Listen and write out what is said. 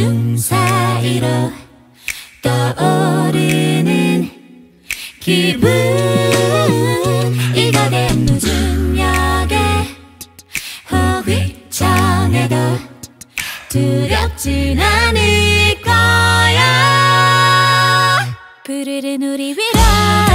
어둠 사이로 떠오르는 기분. 이거된 무중력에 호기청에도 두렵진 않을 거야. 부르는 우리 위로.